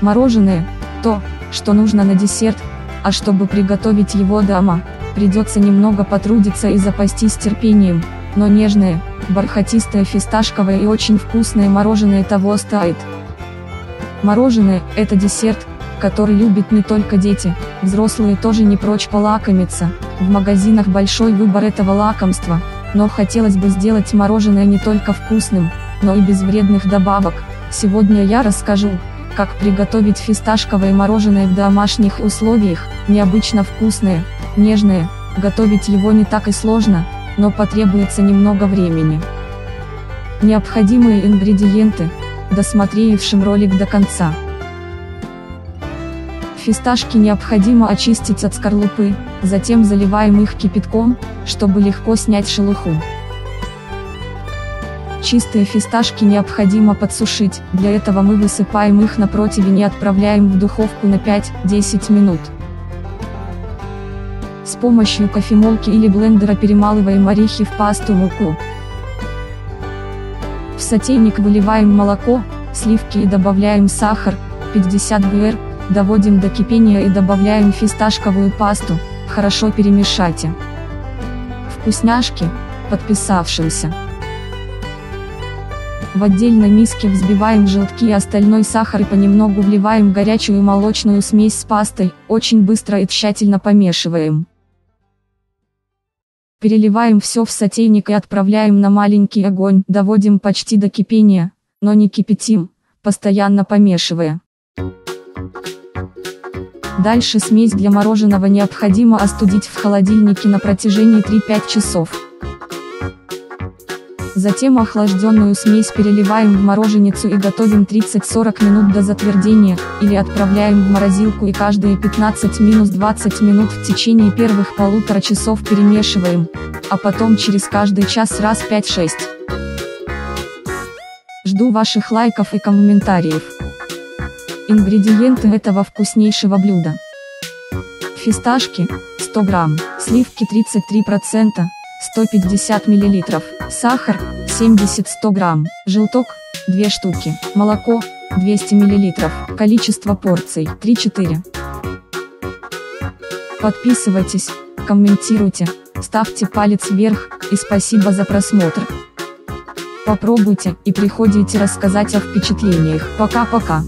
Мороженое – то, что нужно на десерт, а чтобы приготовить его дома, придется немного потрудиться и запастись терпением, но нежное, бархатистое фисташковое и очень вкусное мороженое того стоит. Мороженое – это десерт, который любят не только дети, взрослые тоже не прочь полакомиться, в магазинах большой выбор этого лакомства, но хотелось бы сделать мороженое не только вкусным, но и без вредных добавок. Сегодня я расскажу, как приготовить фисташковое мороженое в домашних условиях, необычно вкусное, нежное, готовить его не так и сложно, но потребуется немного времени. Необходимые ингредиенты, досмотревшим ролик до конца. Фисташки необходимо очистить от скорлупы, затем заливаем их кипятком, чтобы легко снять шелуху. Чистые фисташки необходимо подсушить, для этого мы высыпаем их на противень и отправляем в духовку на 5-10 минут. С помощью кофемолки или блендера перемалываем орехи в пасту муку. В сотейник выливаем молоко, сливки и добавляем сахар, 50 гр, доводим до кипения и добавляем фисташковую пасту, хорошо перемешайте. Вкусняшки, подписавшимся. В отдельной миске взбиваем желтки и остальной сахар и понемногу вливаем горячую молочную смесь с пастой, очень быстро и тщательно помешиваем. Переливаем все в сотейник и отправляем на маленький огонь, доводим почти до кипения, но не кипятим, постоянно помешивая. Дальше смесь для мороженого необходимо остудить в холодильнике на протяжении 3-5 часов. Затем охлажденную смесь переливаем в мороженицу и готовим 30-40 минут до затвердения, или отправляем в морозилку и каждые 15-20 минут в течение первых полутора часов перемешиваем, а потом через каждый час раз 5-6. Жду ваших лайков и комментариев. Ингредиенты этого вкуснейшего блюда. Фисташки, 100 грамм, сливки 33%, 150 мл, сахар, 70-100 грамм, желток, 2 штуки, молоко, 200 мл, количество порций, 3-4. Подписывайтесь, комментируйте, ставьте палец вверх, и спасибо за просмотр. Попробуйте, и приходите рассказать о впечатлениях. Пока-пока.